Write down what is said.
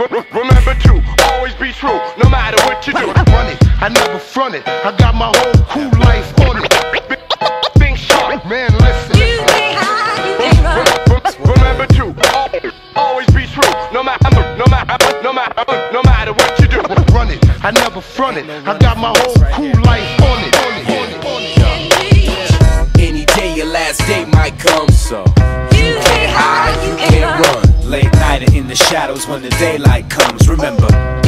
Remember to always be true, no matter what you do. Run it, I never front it. I got my whole cool life on it. Think sharp. Man, listen. You can't hide, you can't run. Remember to always be true, no matter, no matter, no matter, no matter what you do. Run it, I never front it. I got my whole cool life on it. On it, on it, on it. Any day your last day might come, so the shadows when the daylight comes. Remember,